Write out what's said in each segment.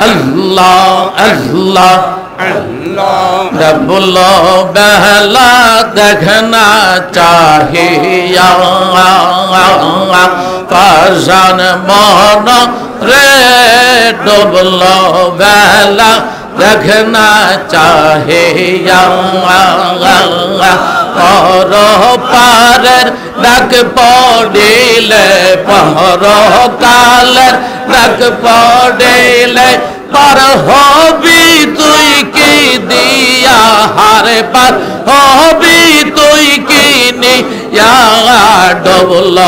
আল্লাহ আল্লাহ। রবুল বহলা দেখনা চাহিয়া। কাজান মন রে ডবল বেলা দেখনা চাহিয়া। পর পারের ডাক পড়িলে পহর কালের ডাক পড়েলে পার হবি তুই কি দিয়া হারে পার? হবি তুই কি নিয়া ডবল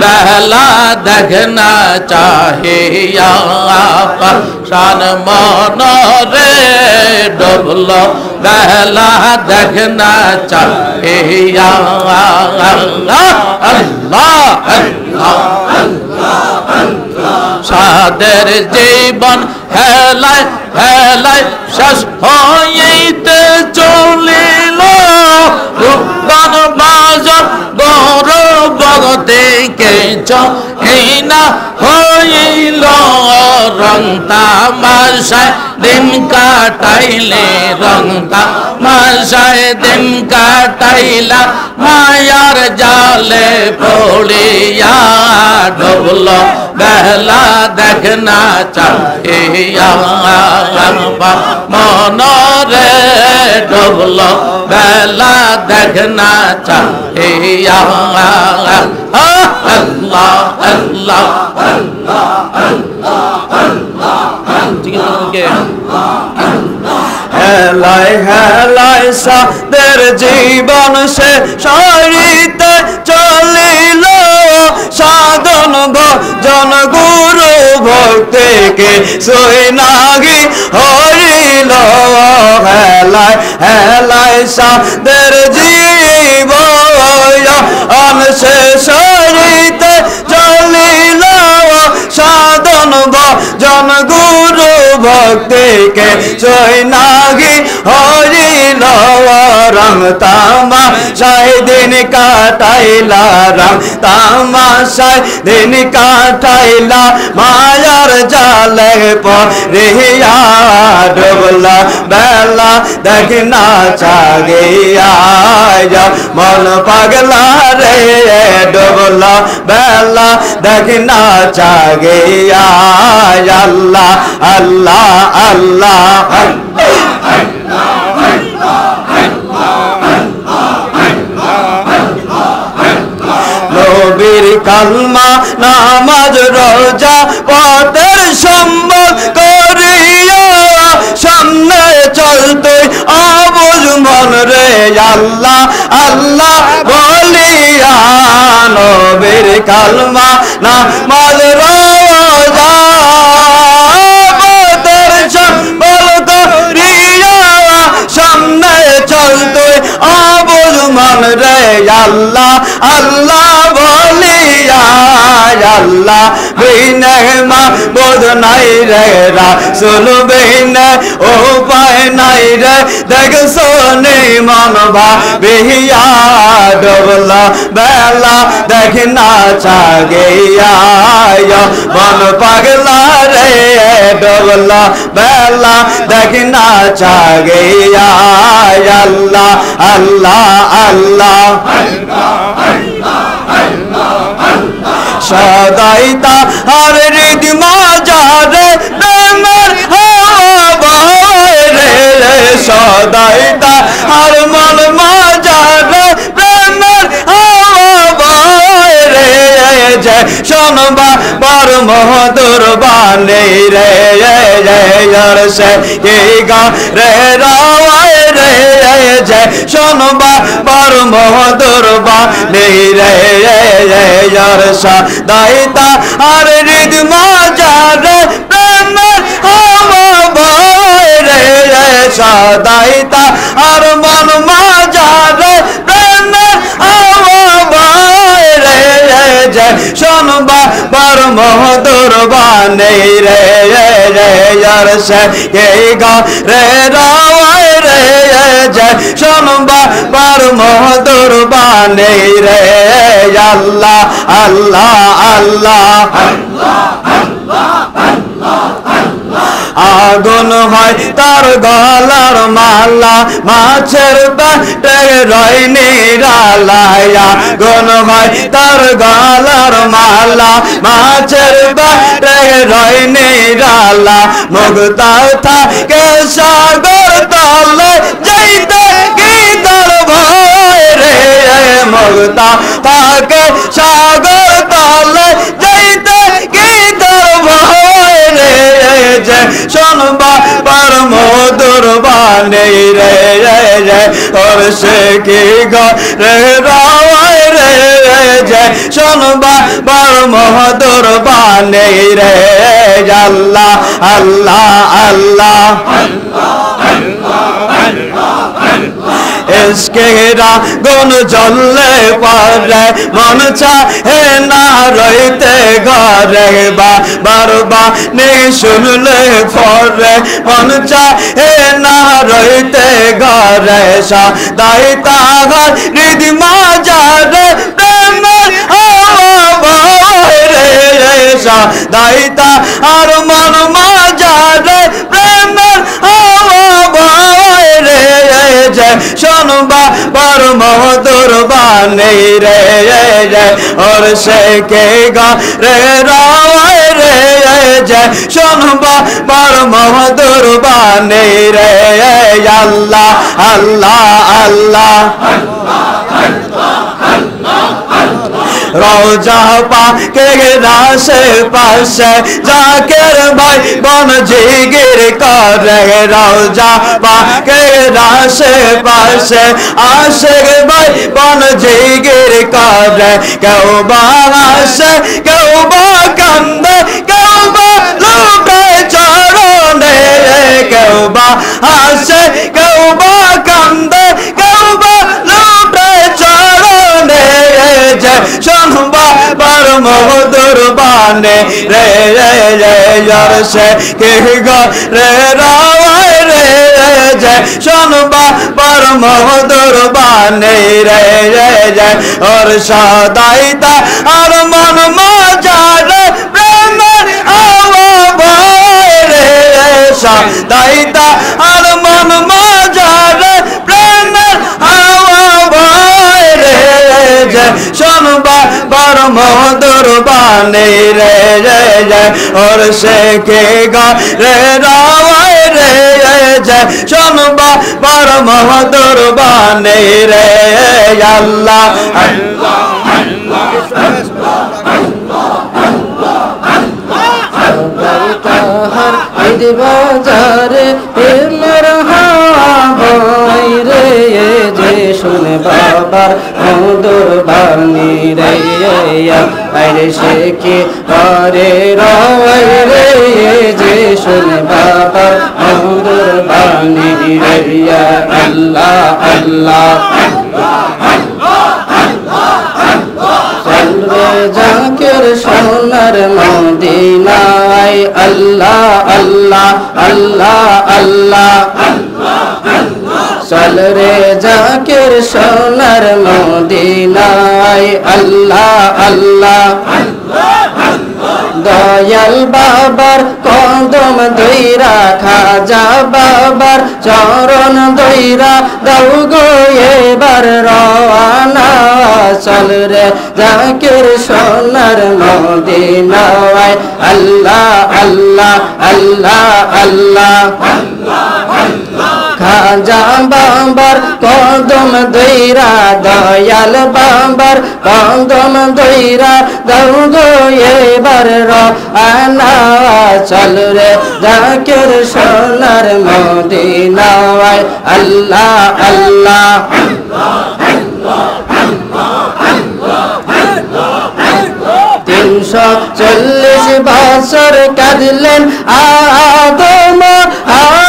বেলা দেখনা চাহিয়া শান মন রে ডবল, বেলা দেখনা চাহিয়া আল্লাহ আল্লাহ, সাদের জীবন হেলায় হেলায় শেষ হইতে চলিল, রূপবান থেকে এই না হইল রং তামাশায় দিন কাটাইলে রং তামাশায় দিন কাটাইলা মায়ার জালে পড়িয়া ডবল। বেলা দেখনা চাহিয়া মন রে ডবল। বেলা সাদের জীবন সে সারিতে চলিল। সাধন ভজন গুরু ভক্তিকে সই নাগি হরিল। হেলায় হেলায় সাদের জীবন সে শরীতে চলিল ভজন গুরু ভক্তিকে জয় নাগি হরিল রং তামা সাই দিন কাটাইলা রং তামা সাই দিন কাটাইলা মায়ার জালে পরিয়া ডুবলা বেলা দেখনা চাগিয়া মন পাগলা রে, ডুবলা বেলা দেখনা চাগিয়া আল্লাহ আল্লাহ আল্লাহ নবীর কালমা, নামাজ, রোজা, পথের সম্বল করিয়া সামনে চলতে আবুজ মন রে আল্লাহ আল্লাহ, বলিয়া নবীর কালমা, নামাজ, রোজা চলতে আবুল মন রে আল্লাহ আল্লাহ আল্লাহ বিনে মা বোধ নাই রে রাসুল বিনে উপায় নাই রে। দেখ সোনে মন ভাবিয়া ডবলা বেলা, দেখ না চাগিয়া মন পাগলা রে ডবলা বেলা, দেখ না চাগিয়া আল্লাহ আল্লাহ আল্লাহ। সদাই তাহার হৃদ মাজারে প্রেমের হাওয়া বয় রে সদাই তাহার মন মাজারে প্রেমের হাওয়া রে যে শোনবা বর মহদুর বানে রে জর সে কে গা রে রাওয়ায় রে যে শোনবা বর মহদুর বানে রে জর সা দাইতা আর হৃদ মাজারে প্রেমের হাওয়া বয় রে সদাইতা আর মন মাজারে প্রেমের হাওয়া বয় রে যে শোনবা বর মহদুর বানে রে রে জর সে গা রে রাওয়ায় রে যে শোনবা বর মহদুর বানে রে আল্লাহ আল্লাহ আল্লাহ আগুন হয় তার গলার মালা মাছের পেটে রয় নিরালায় আগুন হয় তার গলার মালা মাছের পেটে রয় নিরালা মুক্তা থাকে সাগর মুক্তা থাকে সাগর তলে যাইতে কি ভয় রে যে শোনবা পর মধুর বানে রে রে রে ওর সে কি রে রায় রে রে শোনবা পর মধুর বানে রে আল্লাহ আল্লাহ আল্লাহ ইসকেরা গুণ জ্বললে পরে মন চাহে না রইতে ঘরে বা বারবা নে শুনলে পরে মন চাহে না রইতে ঘরে সা দাই তাহার হৃদি মাজারে প্রেমের হাওয়া রে সা দাই তাহার মন মাজারে যে শোনবা পর মধুর বানে রে যায় ওর সে কে গা রে রায় রে যায় শোনবা পর মধুর বানে রে আল্লাহ আল্লাহ আল্লাহ রোজা পাকে রাশে পাশে জাকের ভাই বন জিগির করে, রোজা পাকে রাশে পাশে, আশেক ভাই বন জিগির করে। কেউ বা আসে কেউ বা কান্দে, কেউ বা লুকে চরণে কেউ বা আসে কেউ বা শোনবা পর মধুর বানে রে রে রে জর সে কে রে রায় রে যে শোনবা পর মধুর বানে রে রে, যে ওর সদাইতা আর মন মজারে প্রেমের আওয়া ভয় রে সদাইতা আর মন মজারে যে শোনবা বড় মধুর বানে রে রে রে ওর সে কে গা রে রায় রে যে শোনবা বড় মধুর বানে রে আল্লাহ তাহার ঈদ বাজারে প্রেমের শুনে বাবার মধুর বাণী রে আরে সে কি রয় রে, যে শুনে বাবার মধুর বাণী রে আল্লাহ আল্লাহ জাকের সোনার মদিনায় আল্লাহ আল্লাহ আল্লাহ আল্লাহ চল রে জাকের সোনার মদিনায়, আল্লাহ আল্লাহ। দয়াল বাবার কদম দইরা খাজা বাবার চরণ দইরা দাও গো এবার রওয়ানা। চল রে জাকির সোনার মদিনায়, আল্লাহ আল্লাহ আল্লাহ আল্লাহ। খাজা কদম দইরা, দয়াল বাবার কদম দইরা, দাও গো এবার আনা চল রে, জাকির সোনার মদিনায়, আল্লাহ আল্লাহ। তিনশো চল্লিশ বছর কাঁদলেন আদম হাওয়া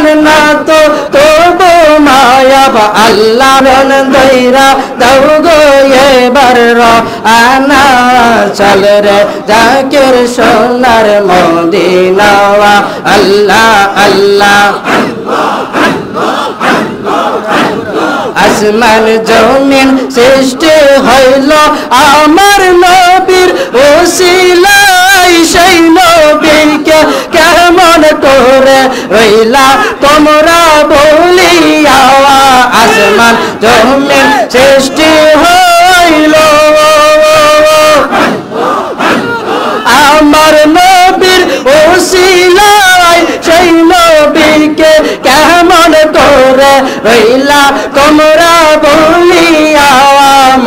না তো তবু মায়াব আল্লাহ রন দইরা দাও গো এবার র। আনা চল রে জাকির সোনার মদিনাওয়া। আল্লাহ আল্লাহ। আসমান জমিন সৃষ্টি হইল আমার নবীর ওসিলাই সেই নবীকে রইলা তোমরা বলিয়া আসমান জমিন সৃষ্টি হইল। আমার নবীর ওসিলায় সেই নবীকে কেমন করে রইলা তোমরা বলিয়া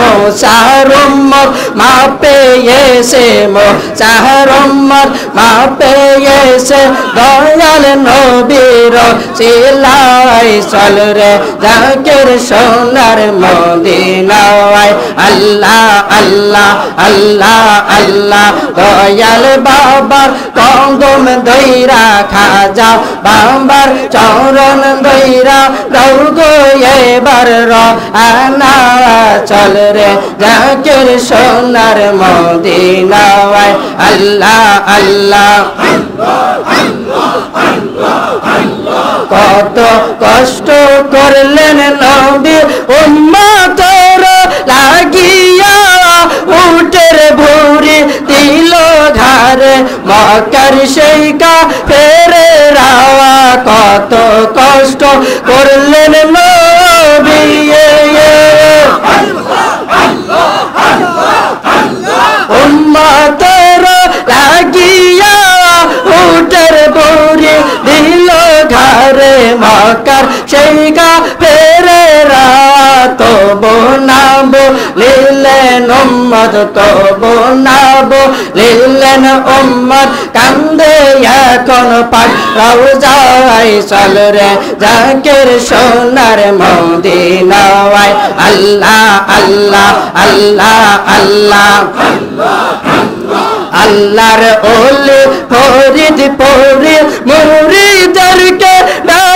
মোসার উম্মত মা পেয়েছে মোসার উম্মত মা পেয়েছে দয়াল নবীর সিলাই চল রে, জাকের সোনার মদিনায়। আল্লাহ আল্লাহ আল্লাহ আল্লাহ, দয়াল বাবার কদম দইরা খাজা, বাবার চরণ দইরা দৌগ এবার র আনা চল রে, জাকের সোনার মদিনায়। আল্লাহ আল্লাহ কত কষ্ট করলেন নবী উম্মতর লাগিয়া উটের ভুরি দিল ঘরে মকর সেই কা ফেরে রাওয়া কত কষ্ট করলেন নবী। উম্মতর লাগিয়া মকর সেই গা ফেরে রাত বোনাব লিলেন উম্মদ তো বোনাব লিলেন উম্মদ কান্দে এখন পাক রাউজাই চল রে জাকের সোনার মদিনায়, আল্লাহ আল্লাহ আল্লাহ আল্লাহ, আল্লাহর ওলে ফরিদ পরে মুরিদরকে নবী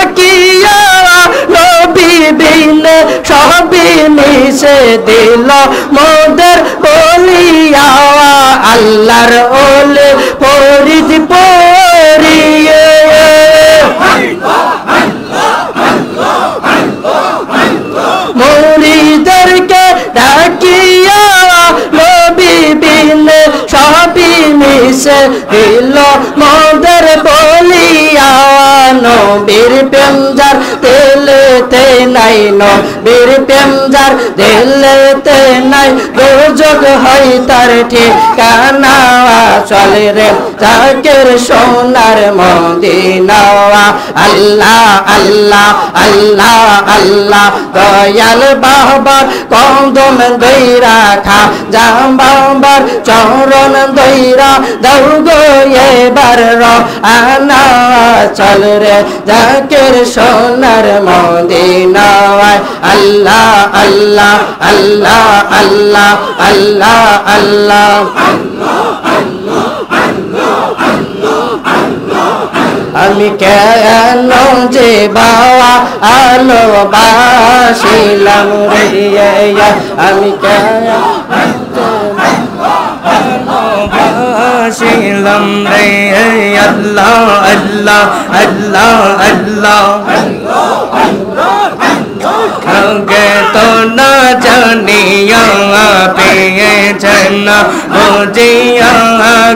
বিন, সবই মিশে দিল মোদের বলিয়া। আল্লাহর ওলে ফরিদ পরিয়ে। মুরিদরকে ডাকিয়া নবী বিন, সবই মিশে দিল মোদের বলিয়া। নবীর প্রেমজার দিলেতে নাই, নবীর প্রেমজার দিলেতে নাই। দুর্যোগ হই তার ঠিকানা, চলে রে জাকের সোনার মদিনাওয়া আল্লাহ আল্লাহ আল্লাহ আল্লাহ। দয়াল বাবার কদম দইরা খা। জাম বাবার চরণ দইরা। দৌগ এবার র আনা। চল রে জাকের সোনার মদিনায়। আল্লাহ আল্লাহ আল্লাহ আল্লাহ আল্লাহ আল্লাহ। আমি কেন যে বাবা আলো বাসিলাম রে আমি কেন বাসিলাম রে আল্লাহ আল্লাহ আল্লাহ আল্লাহ আগে তো না জানিয়া পেয়েছেন বুঝিয়া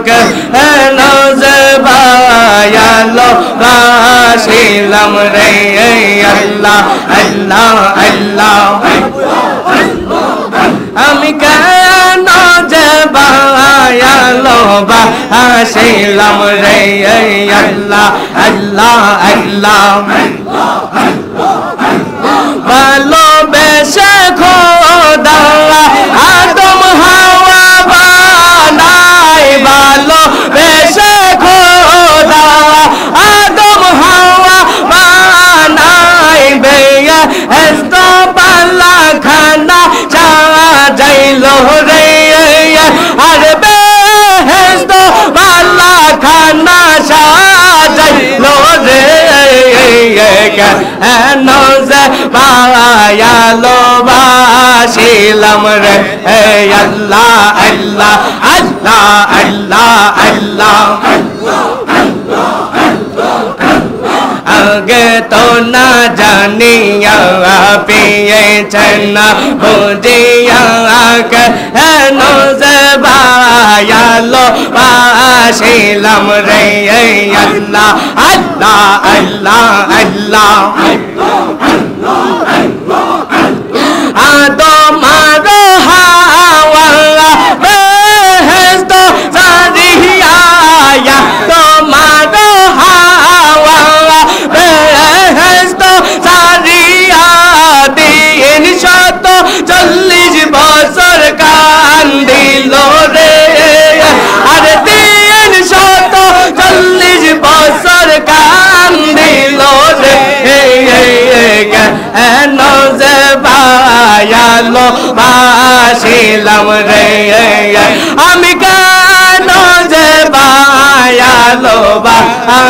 কেন জবায়ালো বাসিলাম রে আল্লাহ আল্লাহ আল্লাহ আমি কেন জবায়ালো বাসিলাম রে আল্লাহ আল্লাহ আল্লাহ ভালোবেসে খোদা, আদম হাওয়া বানাই ভালোবেসে খোদা, আদম হাওয়া বানাই বেয়া এস্ত পাল্লা খানা চা যাইল রে। আর বেহেস্ত পাল্লা খানা সাজাইল রে। কেন যে পায়ালো বাসিলাম রে আল্লাহ আল্লাহ আল্লাহ আল্লাহ আল্লাহ। আগে তো না জানিয়া পেয়েছেন না বুঝিয়া কেন যে বায়ালো বাসিলাম রে আল্লাহ আল্লাহ আল্লাহ আল্লাহ তোমার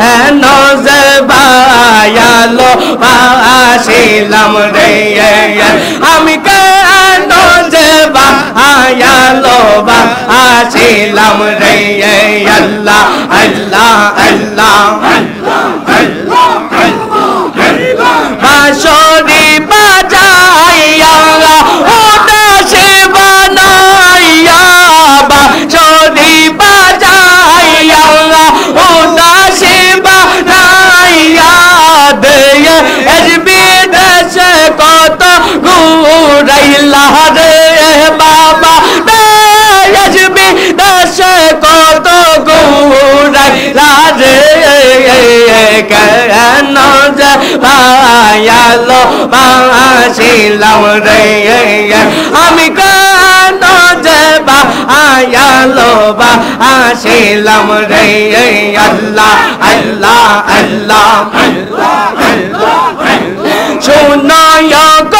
কেন যে বায়ালো বাসিলাম রে আমি কেন যে বায়ালো বাসিলাম রে আল্লাহ আল্লাহ আল্লাহ বাঁশরি ঘুরাইলা রে বাবা এসবি দেশে কত ঘুরাইলা রে কেন যে পায়ালো বাসিলাম রে আমি কেন যে পায়ালো বাসিলাম রে আল্লাহ আল্লাহ আল্লাহ শুনয় গো পরশিয়ে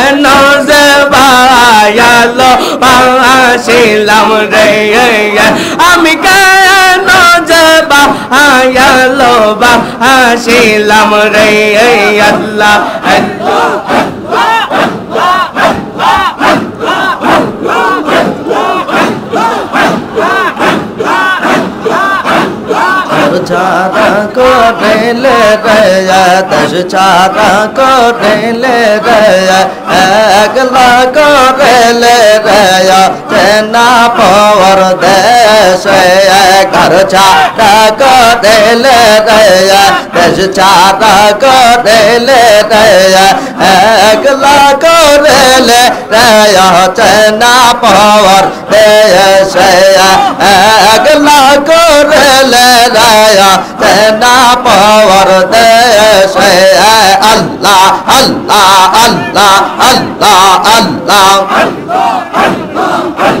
আমি কেন যে বায়ালো বাসিলাম রে আল্লাহ আল্লাহ চারা করেলে গয়া দশ চারা করেলে গয়া একলা করেলে গয়া তেনা পর দেশ ঘর চারা করেলে গয়া দশ চারা করেলে গয়া একলা করেলে গয়া তেনা পর দেশ একলা করেলে গয়া তেনা পর দেশ আল্লাহ আল্লাহ আল্লাহ আল্লাহ আল্লাহ ও খাজা রে সাথী নাই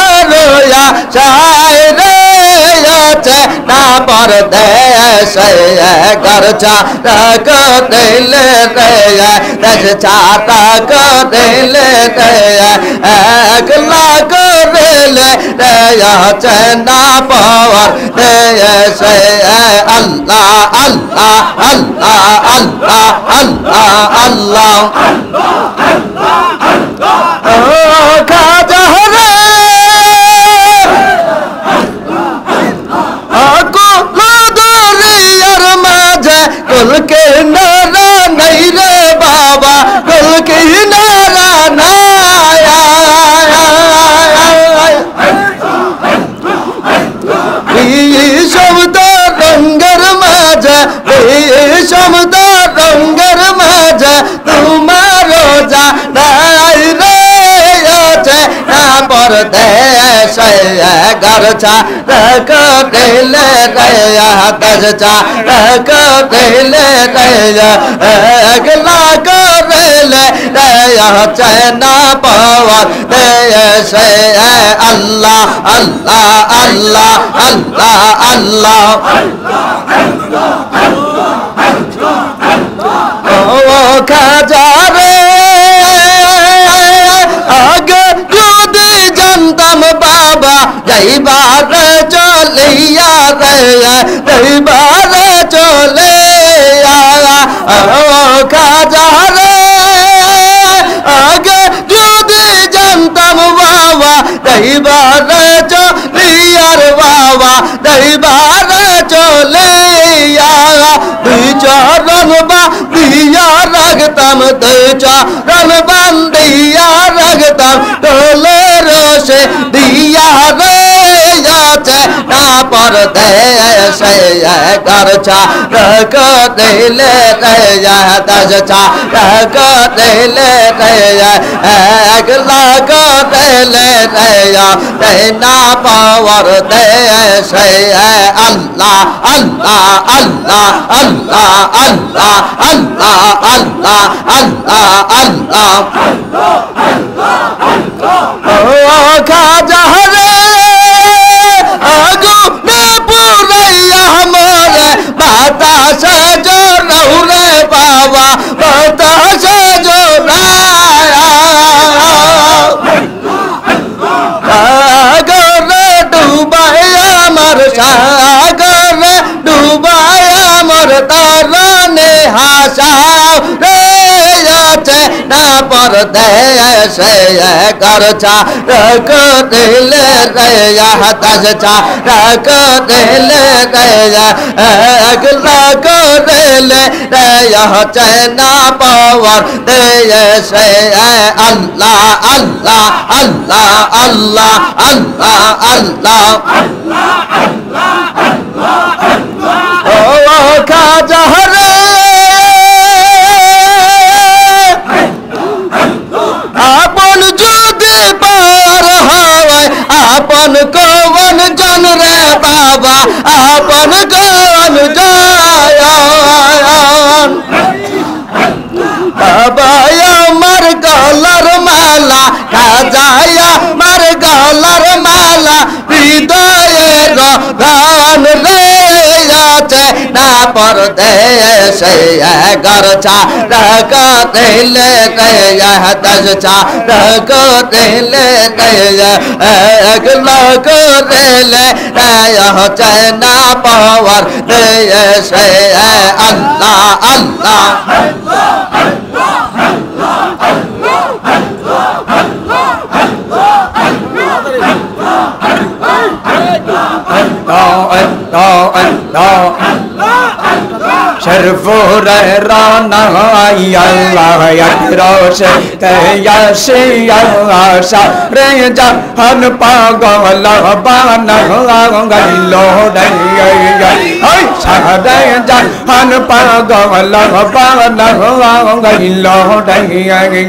চাই রে আছে না পর দেশ কর চাক দিলে রে দেশ চাক দিলে রে এক লাখ রে দিলে রে আছে না পাওয়ার দেশে আল্লাহ আল্লাহ আল্লাহ আল্লাহ আল্লাহ আল্লাহ ও کل کے نارا نہیں رے بابا کل کے نارا نیا شبد رنگر مجھے یہ شبد گرچا دل دیا چا دے دیا چنا پو دیا سیا اجا رے تم بابا گئی بار چولیا ریا گئی بار چولیا او کھاجا رے، آگے جودی جنتم بابا گئی بار چولیا بابا چولیا রাখতাম দুই চরণ বান্দিয়া রাখতাম তোলে রসে দিয়া রে আছে না পর দেশে করছা রক দিলে রে দশচা রক দিলে রে এক লাখ দিলে রে না পাওয়ার দেশে আল্লাহ আল্লাহ আল্লাহ আল্লাহ আল্লাহ আল্লাহ আল্লাহ আল্লাহ আল্লাহ ও খাজা রে আগুনে আমার সাগরে ডুবাই আমার তারনে হাসাও রে আছে না পর দেশে করছা রক দিলে রে দশচা রক দিলে রে এক লাখ দিলে রে চেনা পাওয়ার দেশে আল্লাহ আল্লাহ আল্লাহ আল্লাহ আল্লাহ আল্লাহ ও کا جہر اپن جودی پار ہوئے اپن جن رے بابا اپن کون یا مر کلر مالا کا جایا پردیش یہ گرچا رہ کو دل یہ دجچا رہ کو دل ایک لوگ دل یہ چینا پاور دیش یہ اللہ اللہ اللہ اللہ اللہ اللہ اللہ đó anh đó anh đó anh شرف و رحران آئی اللہ اکروش تیشی اللہ شر جہن پاگل بان گلو رئی شر جہن پاگل بان گلو رئی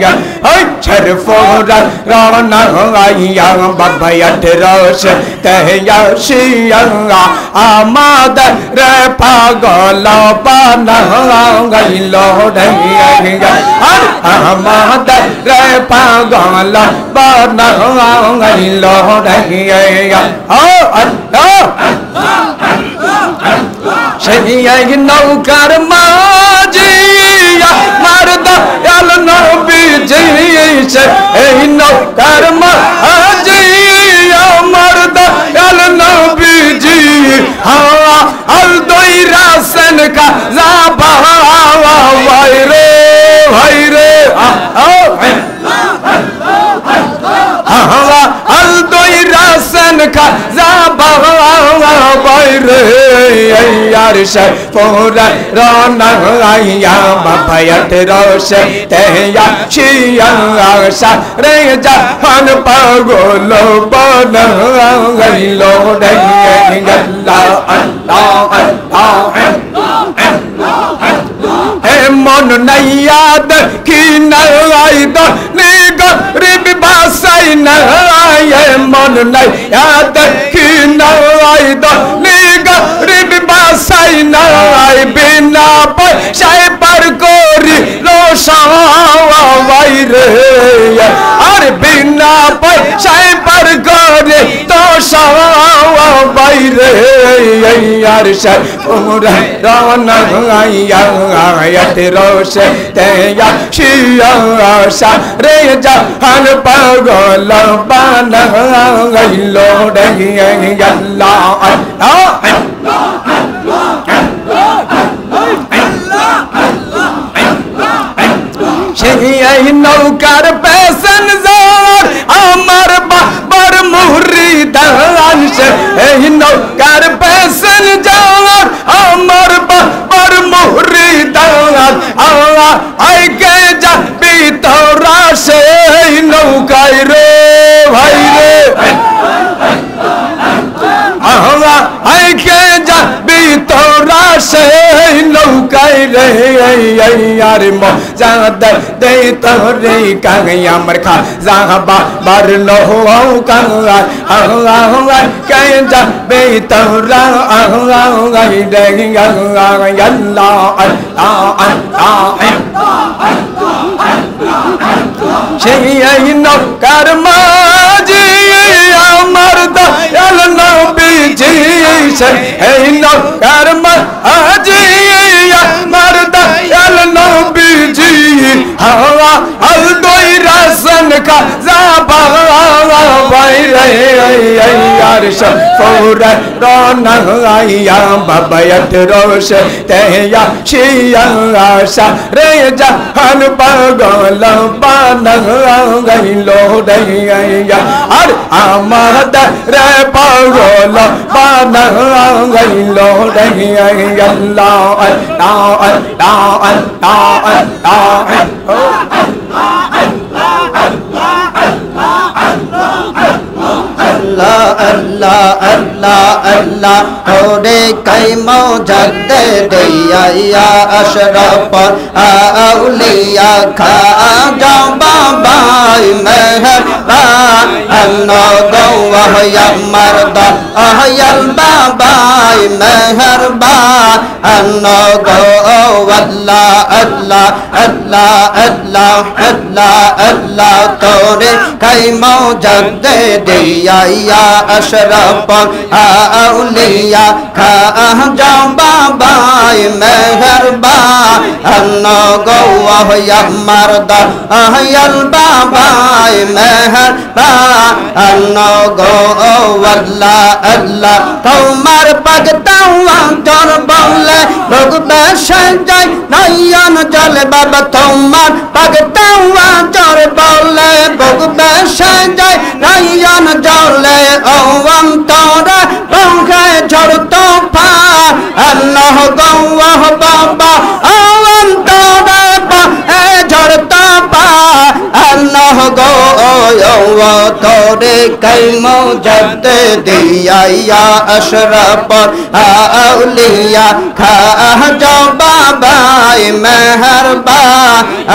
شرف و رحران آئی بابا بب اکروش تیشی اللہ آماد رہ پاگل بان na ho ga lo dai ai ga ha ma dai re pa ga la ba na ho ga lo dai ai ga ho an ho সেই এক নৌকার মাঝিয়া মারদা এল নবী জিছে এই নৌকার মাঝিয়া মারদা এল নবী জি হা আর मान का जा बहावा भाई रे भाई रे हवा अल दो रासन का जा बहावा سے من من নাই দ নিগরিব বাসাই নাই বিনা পয়সায় পার করি রসাওয়াই রে আর বিনা পয়সায় পার করে তো সবাই রে আর সে উমরা রানা আইয়া আয়াত রোশ তেয়া শিয়া সা রে জাহান পাগল বানা গাইলো রে আল্লাহ আল্লাহ সেই নৌকার পেশন জোর আমার বাবার মুহুরি দান সে, এই নৌকার পেশন জোর আমার বাবার মুহুরি দান আল্লাহ আইকে যাবি তোরা সেই নৌকায় রে ভাই রে আহা আইকে যাবি তোরা সেই নৌকায় রে আর মজা দে দে তোরে কাঙ্গে আমার খা যাবা বার নহও কাঙ্গা আহা আহা কে যাবি তোরা আহা আহা রে আল্লাহ আল্লাহ সেই নৌকার মাঝি আমার দয়াল নবীজি সেই নৌকার মাঝি আমার দয়াল নবীজি হাওয়া হল का यार फौर रोनया बबयत रोश तया शिया आशा रे जहन पगल पान गैलो रैया अर आमद रे पगल पान गैलो रैया अल्लाह अल्लाह अल्लाह अल्लाह अल्लाह ওরে কাই মৌজাদে দেয়া আশরফ আউলিয়া খাজা বাবাই মেহর আল্লাহ গৌহ মর্দ আহয়াল বাবাই মেহর বা আল্লাহ গো আল্লাহ আল্লাহ আল্লাহ আল্লাহ আল্লাহ আল্লাহ তোরে কাই মৌজাদ দে দিয়া ইয়া আশরফ আউলিয়া খা যাও বাবাই মেহরবা অন্ন গৌয়া হইয়া মারদা আহয়াল বাবাই মেহরবা অন্ন গো আল্লাহ আল্লাহ তোমার পাগতাও অন্তর বলে ভগতা সাজাই নয়ন জলে বাবা তোমার পাগতাওয়া জর বলে লোক বেশে রাইয়ান জলে। ও অন্তরে পৌঁছায় ঝড় তোফা আল্লাহ গৌয়া বাবা আল্লাহ গো তোরে কলম জব্দ দিয়া আশরফ আউলিয়া খা জো বাবাই মেহরবা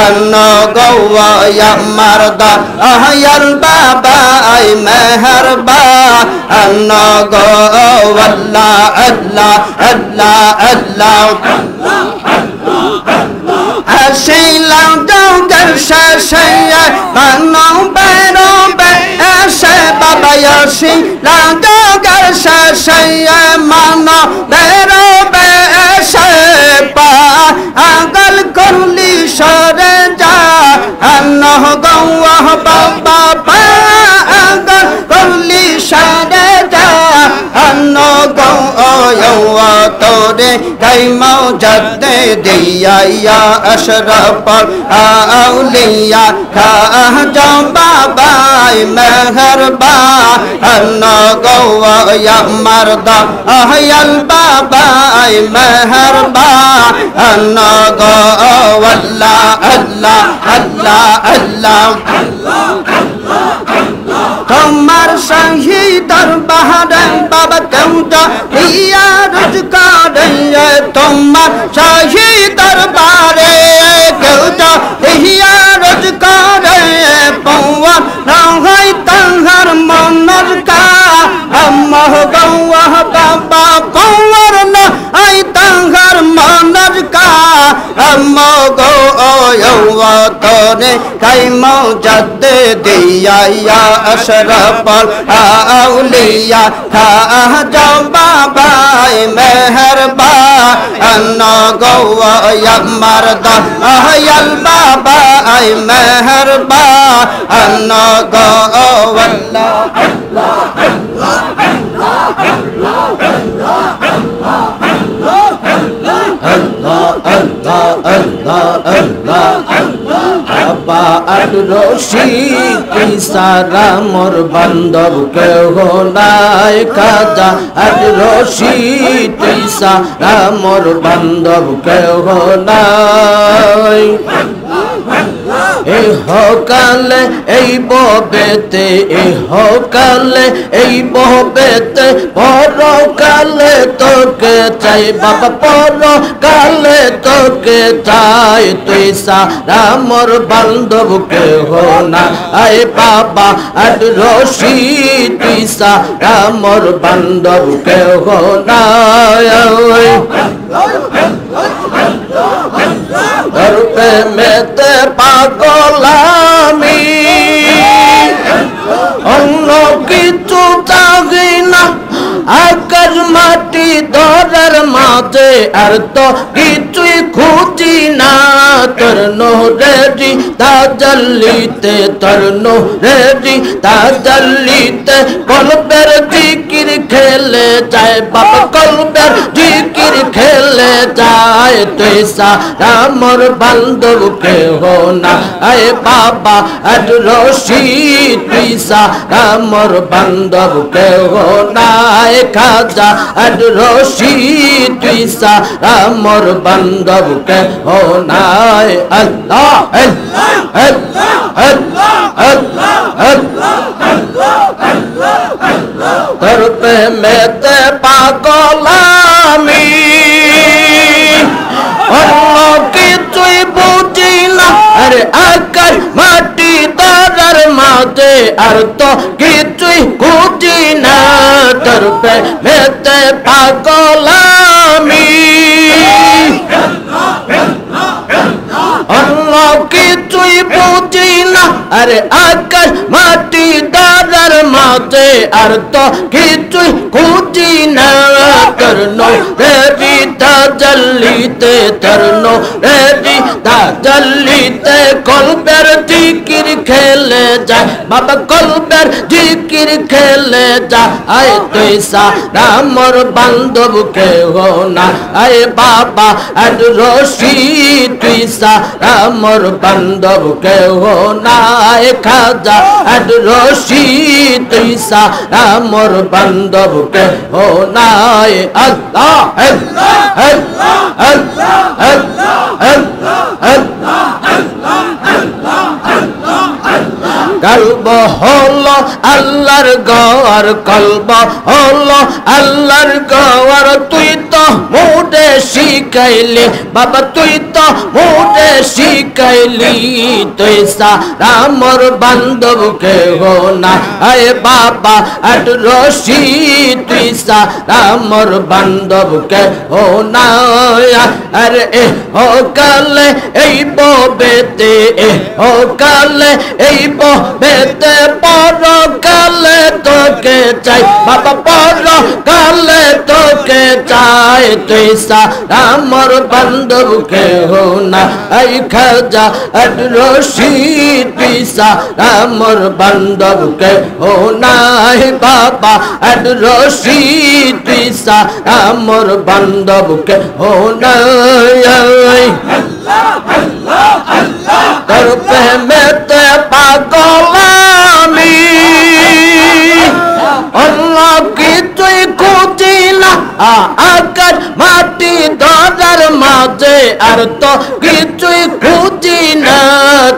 অন্ন গৌয়া মারদা আহয়াল বাবাই মেহরবা অন্ন গো আল্লাহ আল্লাহ আল্লাহ আল্লাহ আল্লাহ আল্লাহ আল্লাহ আল্লাহ shashaya Mano bero be Ashe baba yoshi La dogar shashaya Mano bero be Ashe pa Agal kurli shore ja Anno gawa no câu o yêu o tô đê thầy mau chặt đê đi ya ya ashrapal auliya tha cho ba ba meher ba no câu o ya marda ahyal ba ba meher ba no câu o Allah Allah Allah Allah Allah Allah Meherban গো আল্লাহ আল্লাহ আল্লাহ আল্লাহ তোমার সহি দরবারে বাবা কেউটা ইয়া রোজগারে তোমার সহি দরবারে কেউটা ইয়া রোজগারে পৌয়া নহই তাহার মনর কা আমহ গৌয়া বাবা mơ cô ơi ông và thơ đi cây mau chặt đi đi ya ya ashrafal auliya tha trong ba bài meher ba anna cô ơi amar da ayal ba bài meher ba anna cô ơi Allah Allah Allah Allah Allah Allah সারা মোর বান্ধব কেহ নাই কাজা আর রশি ইসারা মোর বান্ধব কেহ নাই এই হকালে এই ববেতে এই হকালে এই ববেতে, পরকালে তোকে চাই, বাবা, পরকালে তোকে চাই। তুই সারা মোর বান্ধব কেহ না। আয় বাবা আর রশি, তুই সারা মোর বান্ধব কেহ না। তোর প্রেমেতে পাগলামি। অন্য কিছু চাহি না, আকাশ মাটি দরের মাঝে। আর তো কিছুই খুঁজি তোর নোরেরি তাজল্লিতে তোর নোরেরি তাজল্লিতে কলবের জিকির খেলে যায় বাবা কলবের জিকির খেলে যায়। তুই সারা মোর বান্ধব কেহ না, আয় বাবা আজ রশি। তুই সারা মোর বান্ধব কেহ না, আয় খাজা আজ রশি। তুই সারা মোর বান্ধব কেহ না। আয় আল্লাহ আল্লাহ আল্লাহ আল্লাহ আল্লাহ তোর প্রেমেতে পাগলামি অন্য কিছুই বুঝি না আরে আকাশ মাটি তারার মাঝে আর তো কিছুই খুঁজি না তোর প্রেমেতে পাগলামি অন্য কিছুই বুঝি না। আরে আকাশ মাটি দাদার মাঝে আর তো কিছুই খুঁজি না। তরন রেডি তাজল্লিতে তরন রেডি তাজল্লিতে কলবের জিকির খেলে যায়। বাবা কলবের জিকির খেলে যায়। আয় তুই সারা মোর বান্ধব, কেহ না। আয় বাবা আজ রশি, তুই সারা মোর বান্ধব, কেহ না। আয় খাজা আজ রশি, তুই সারা মোর বান্ধব, কেহ না। আয় আল্লাহ আল্লাহ। কলব হলো আল্লাহর গওয়ার কলব হলো আল্লাহর গওয়ার তুই তো মুডে শিখাইলি, বাবা তুই তো মুডে শিখাইলি, তুই সারা মোর বান্ধব কে হো না আয় বাবা আট রশি তুই সারা মোর বান্ধব কে হো না। আরে এ কালে এই বেতে এ কালে এই বেতে পর কালে তোকে চাই। বাবা পর কালে তোকে চাই। তুই সারা মোর বান্ধব কে হো না। আই খাজা আট রশি, তুই সারা মোর বান্ধব কে হো না আই বাবা আট রশি, তুই সারা کے ہونا اللہ اللہ اللہ در پہ میں تے অন্য কিছুই খুঁজি না মাটি ধরার মাঝে, আর তো কিছুই খুঁজি না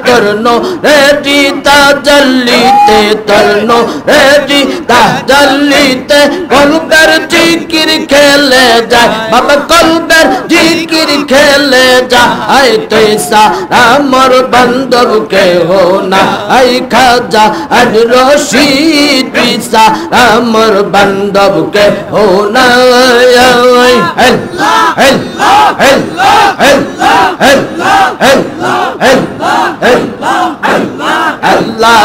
তোর নো রেডি তাজল্লিতে, তোর নো রেডি তাজল্লিতে কলবের জিকির খেলে যায়, বাবা জিকির খেলে যায়। কে হো না আই খাজা আর রশিদ আমার বান্ধবকে ও না আল্লাহ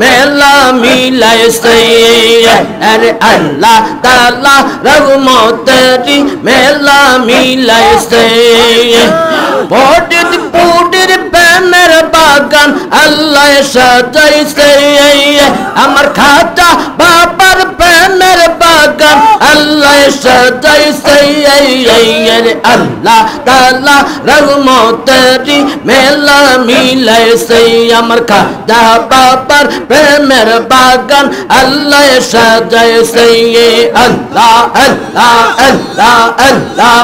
মেলা মিলাইছে আরে আল্লাহ তালা মেলা মিলাইছে প্রেমের বাগান আল্লাহ সাজাইছে আমার খাতা বাবার প্রেমের বাগান আল্লাহ সাজাইছে আল্লাহ তালা রহমতেরি মেলা মিলাইছে আমার খাতা বাবার প্রেমের বাগান আল্লাহ সাজাইছে আল্লাহ আল্লাহ আল্লাহ আল্লাহ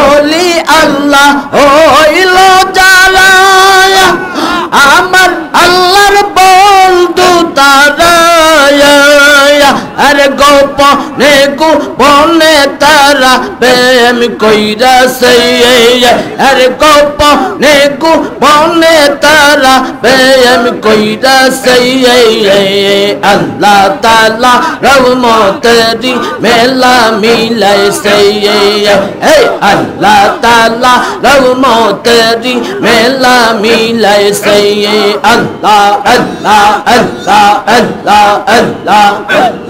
ওলি আল্লাহ হইল জালায় আমার আল্লাহর বন্ধু তারা আরে গোপনে গোপনে তারা প্রেম কইরা সেই আরে গোপনে গোপনে তারা প্রেম কইরা সেই আল্লাহ তালা রহমতেরি মেলা মিলাই সেই এই আল্লাহ তালা রহমতেরি মেলা মিলাই সেই আল্লাহ আল্লাহ আল্লাহ আল্লাহ আল্লাহ ফটির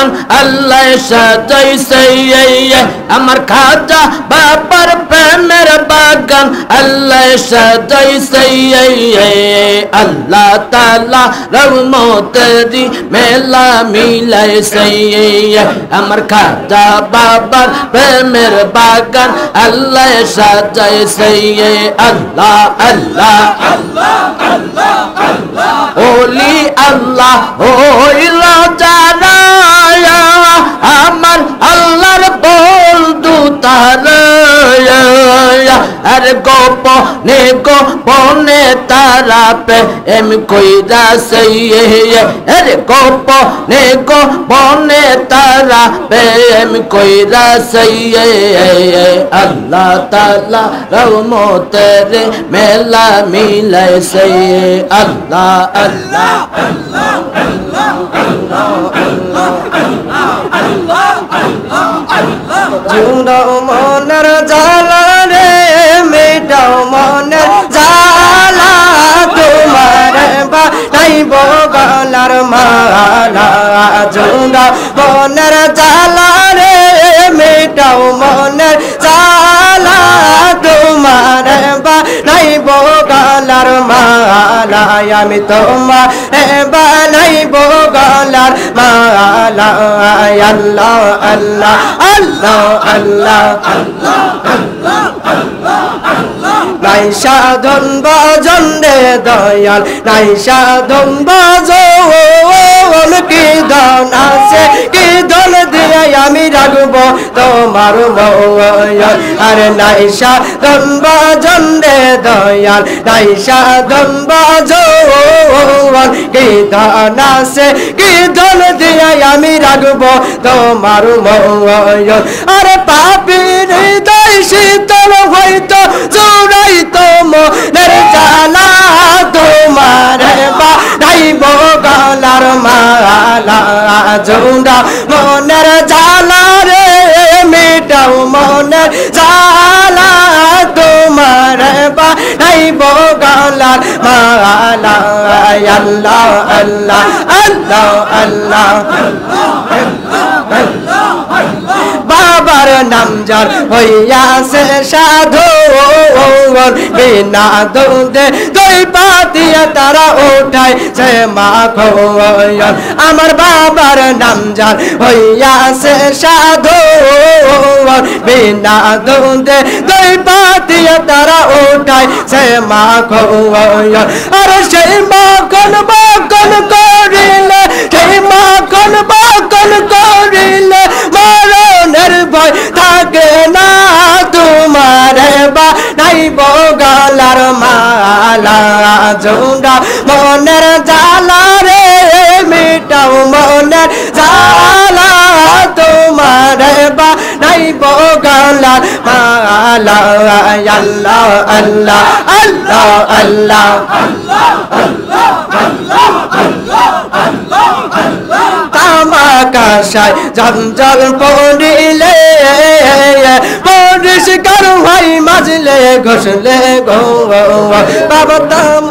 বাগান আল্লাহ সাজাইছে আমার খাজা বাবার প্রেমের বাগান আল্লাহ সাজাইছে আল্লাহ তালা রহমতেরি মেলা মিলাইছে আমার খাজা বাবার প্রেমের বাগান আল্লাহ সাজাইছে আল্লাহ আল্লাহ ওলি আল্লাহ হইল যারা আমার আল্লাহর বন্ধু তারা আর গোপনে গোপনে তারা পে এম কইরা সেই আরে গোপনে গোপনে তারা পে এম কইরা সেই আল্লাহ তালা রহমতের মেলা মিলাই সেই আল্লাহ আল্লাহ জুড়াও মনের জালা রে, মেটাও মনের জালা তোমার বা নাইব গলার মালা। জুড়াও মনের জালা রে, মেটাও মনের জালা তোমার বা নাইব গলার মালা। মালাই আমি তোমা বানাইব গলার মালাই আল্লাহ আল্লাহ আল্লাহ আল্লাহ আল্লাহ আল্লাহ আল্লাহ নাই সাধন ভজন রে দয়াল, নাই সাধন ভজন কি ধন আছে, কি ধন দিয়ে আমি রাখব তোমার ময়াল আরে নাই সাধন ভজন রে দয়াল, নাই সাধন ভজন কি ধন আছে, কি ধন দিয়ে আমি রাখব তোমার ময়াল আরে পাপির হৃদয় শীতল হইতো জোড়াইতো মনের জালা তোমার বা নাইব গলার মালা। জোড়া মনের জালা রে, মেটাও মনের জালা তোমার বা নাইব গলার মালা। আল্লাহ আল্লাহ আল্লাহ আল্লাহ বাবার নাম যার হইয়াছে সাধু বিনা দুধে দই পাতিয়া তারা উঠায় সে মাখন আমার বাবার নাম যার হইয়াছে সাধু বিনা দুধে দই পাতিয়া তারা উঠায় সে মাখন আর সেই মাখন মাখন করিলে, সেই মাখন মাখন করিলে মরণের ভয় থাকে না, তোমার বা নাই বগলার মালা। জোড়া মনের জালা রে, মিটাও মনের জালা তোমার বা নাই বগলার মালা। আল্লাহ আল্লাহ আল্লাহ আল্লাহ আল্লাহ আল্লাহ আল্লাহ আল্লাহ। তামাকাশায় জঞ্জল পড়িলে পরিষ্কার ভাই মাজলে ঘষলে গো বাবা তাম